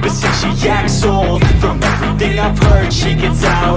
But since she acts old. From everything I've heard She gets out of